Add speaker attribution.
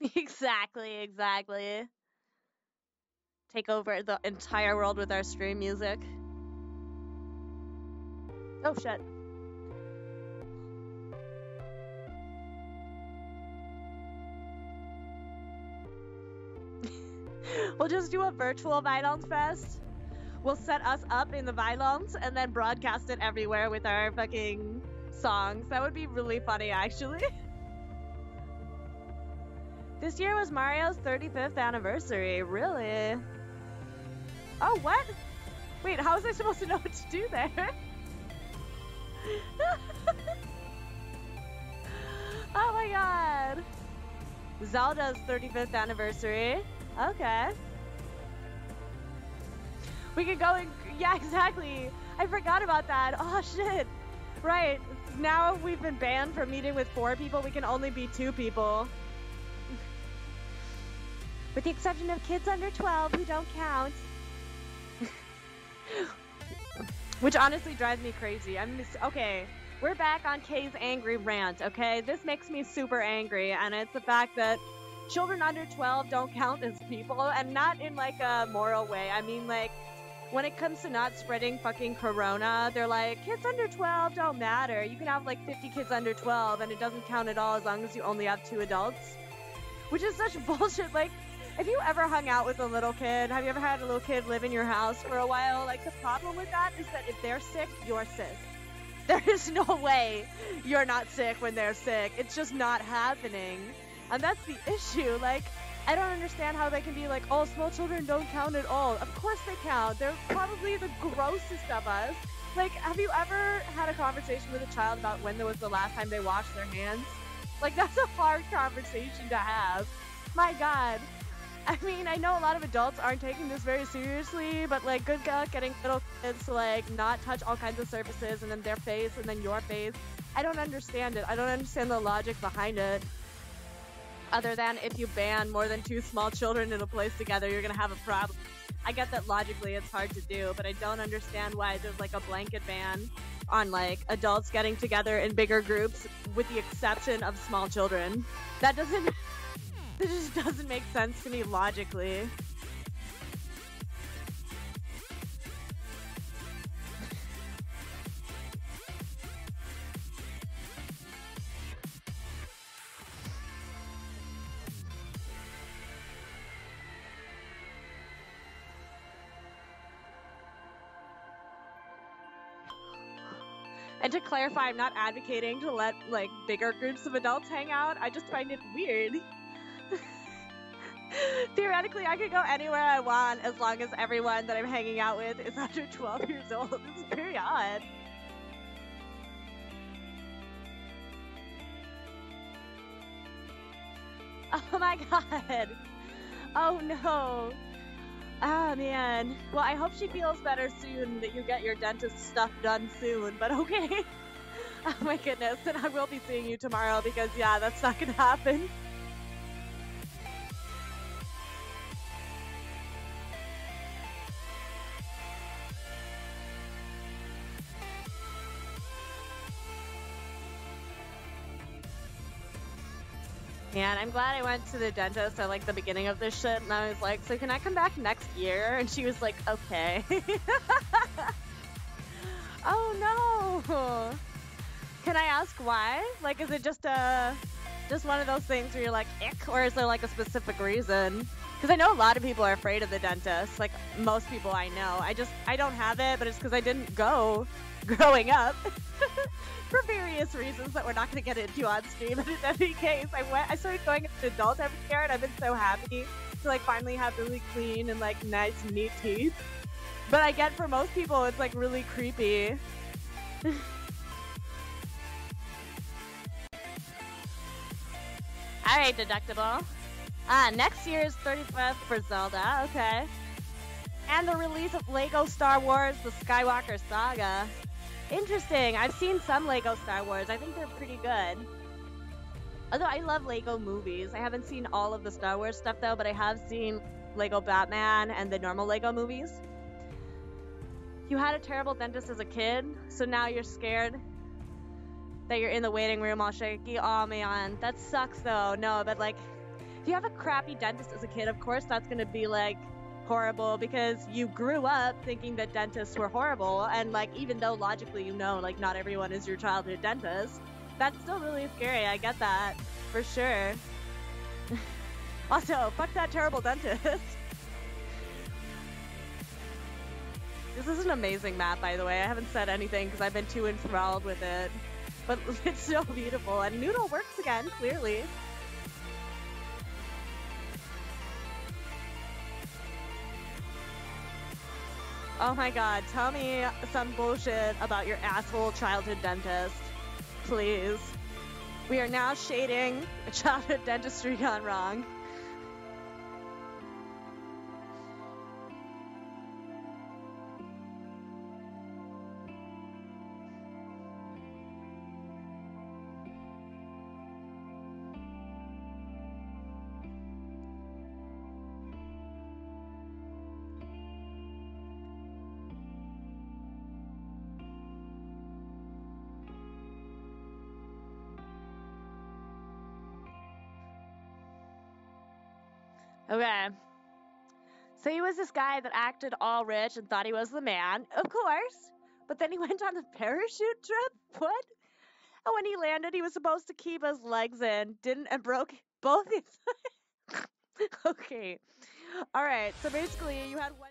Speaker 1: exactly, exactly. Take over the entire world with our stream music. Oh shit. we'll just do a virtual Violence Fest. We'll set us up in the Violence and then broadcast it everywhere with our fucking songs. That would be really funny, actually. this year was Mario's 35th anniversary. Really? Oh, what? Wait, how was I supposed to know what to do there? oh my god. Zelda's 35th anniversary. Okay. We could go and yeah, exactly. I forgot about that. Oh shit. Right. Now we've been banned from meeting with four people. We can only be two people. With the exception of kids under 12 who don't count. Which honestly drives me crazy. I'm okay. We're back on Kay's angry rant. Okay, this makes me super angry, and it's the fact that children under 12 don't count as people, and not in like a moral way. I mean, like when it comes to not spreading fucking corona, they're like, kids under 12 don't matter. You can have like 50 kids under 12 and it doesn't count at all as long as you only have two adults. Which is such bullshit. Like, if you ever hung out with a little kid, have you ever had a little kid live in your house for a while? Like, the problem with that is that if they're sick, you're sick. There is no way you're not sick when they're sick. It's just not happening. And that's the issue. Like, I don't understand how they can be like, oh, small children don't count at all. Of course they count. They're probably the grossest of us. Like, have you ever had a conversation with a child about when was the last time they washed their hands? Like, that's a hard conversation to have. My God. I mean, I know a lot of adults aren't taking this very seriously, but like, good luck getting little kids to like not touch all kinds of surfaces and then their face and then your face. I don't understand it. I don't understand the logic behind it other than if you ban more than two small children in a place together, you're gonna have a problem. I get that logically it's hard to do, but I don't understand why there's like a blanket ban on like adults getting together in bigger groups with the exception of small children. That doesn't this just doesn't make sense to me logically. And to clarify, I'm not advocating to let like bigger groups of adults hang out. I just find it weird. Theoretically, I could go anywhere I want as long as everyone that I'm hanging out with is under 12 years old. It's very odd. Oh my god. Oh no. Oh man. Well, I hope she feels better soon, that you get your dentist stuff done soon, but okay. oh my goodness. And I will be seeing you tomorrow because, yeah, that's not gonna happen. Man, I'm glad I went to the dentist at like the beginning of this shit, and I was like, "So can I come back next year?" And she was like, "Okay." oh no! Can I ask why? Like, is it just a just one of those things where you're like, "Ick," or is there like a specific reason? Because I know a lot of people are afraid of the dentist. Like most people I know, I just I don't have it, but it's because I didn't go growing up. for various reasons that we're not going to get into on stream. But in any case, I went. I started going to adult every year, and I've been so happy to like finally have really clean and like nice, neat teeth. But I get for most people, it's like really creepy. All right, deductible. Ah, next year's 35th for Zelda. Okay. And the release of Lego Star Wars: The Skywalker Saga. Interesting. I've seen some Lego Star Wars. I think they're pretty good. Although I love Lego movies. I haven't seen all of the Star Wars stuff though, but I have seen Lego Batman and the normal Lego movies. You had a terrible dentist as a kid, so now you're scared that you're in the waiting room all shaky. Oh man, that sucks though. No, but like if you have a crappy dentist as a kid, of course that's to be like horrible because you grew up thinking that dentists were horrible and like even though logically you know like not everyone is your childhood dentist, that's still really scary. I get that for sure. also, fuck that terrible dentist. this is an amazing map, by the way. I haven't said anything because I've been too enthralled with it. But it's so beautiful, and Noodle works again, clearly. Oh my god, tell me some bullshit about your asshole childhood dentist. Please. We are now shading a childhood dentistry gone wrong. Okay. So he was this guy that acted all rich and thought he was the man, of course. But then he went on a parachute trip? What? And when he landed, he was supposed to keep his legs in, didn't, and broke both his. okay. All right. So basically, you had one.